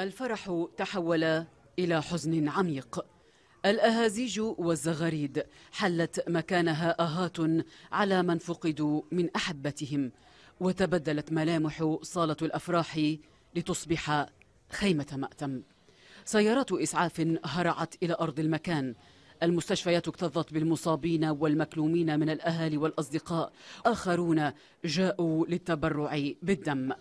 الفرح تحول إلى حزن عميق. الأهازيج والزغاريد حلت مكانها آهات على من فقدوا من أحبتهم وتبدلت ملامح صالة الأفراح لتصبح خيمة مأتم سيارات إسعاف هرعت إلى أرض المكان. المستشفيات اكتظت بالمصابين والمكلومين من الأهالي والأصدقاء. آخرون جاءوا للتبرع بالدم.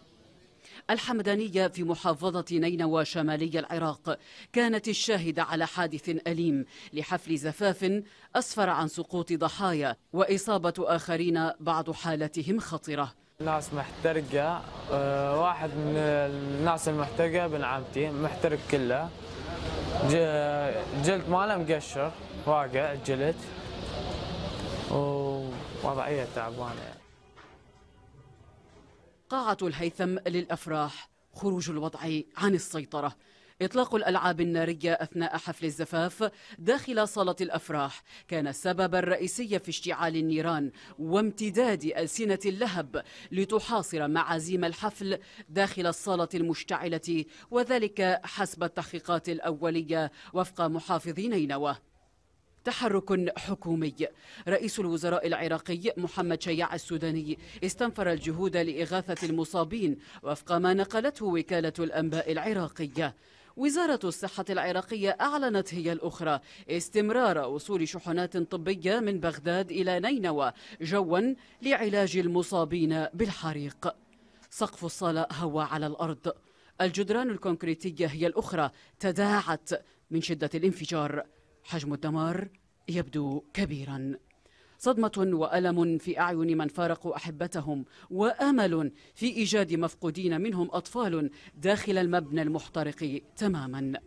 الحمدانية في محافظة نينوى شمالي العراق كانت الشاهدة على حادث أليم لحفل زفاف أسفر عن سقوط ضحايا وإصابة آخرين بعض حالتهم خطرة ناس محترقة أه واحد من الناس المحترقة بن عمتي محترق كله. جلد ماله مقشر واقع جلد. ووضعية تعبانة. قاعة الهيثم للأفراح خروج الوضع عن السيطرة. إطلاق الألعاب النارية أثناء حفل الزفاف داخل صالة الأفراح كان السبب الرئيسي في اشتعال النيران وامتداد ألسنة اللهب لتحاصر معازيم الحفل داخل الصالة المشتعلة وذلك حسب التحقيقات الأولية وفق محافظ نينوى. تحرك حكومي. رئيس الوزراء العراقي محمد شياع السوداني استنفر الجهود لإغاثة المصابين وفق ما نقلته وكالة الأنباء العراقية. وزارة الصحة العراقية أعلنت هي الأخرى استمرار وصول شحنات طبية من بغداد إلى نينوى جوا لعلاج المصابين بالحريق. سقف الصالة هوى على الأرض. الجدران الكونكريتية هي الأخرى تداعت من شدة الانفجار. حجم الدمار يبدو كبيرا. صدمة وألم في أعين من فارقوا أحبتهم وأمل في إيجاد مفقودين منهم أطفال داخل المبنى المحترق تماما.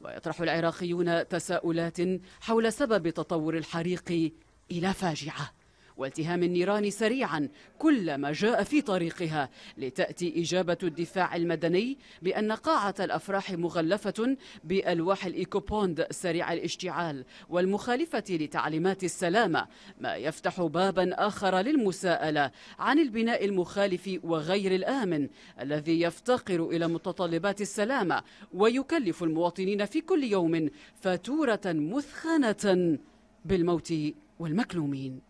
ويطرح العراقيون تساؤلات حول سبب تطور الحريق إلى فاجعة. والتهام النيران سريعا كلما جاء في طريقها لتأتي إجابة الدفاع المدني بأن قاعة الأفراح مغلفة بألواح الإيكوبوند سريع الاشتعال والمخالفة لتعليمات السلامة ما يفتح بابا آخر للمساءلة عن البناء المخالف وغير الآمن الذي يفتقر إلى متطلبات السلامة ويكلف المواطنين في كل يوم فاتورة مثخنة بالموت والمكلومين.